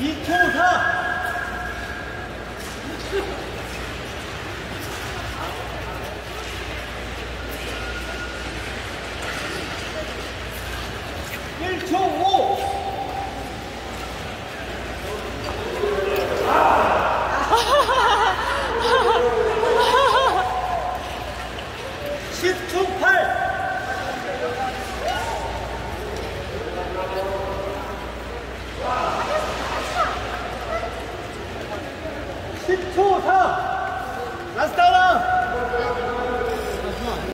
이초사. 집중 10초 4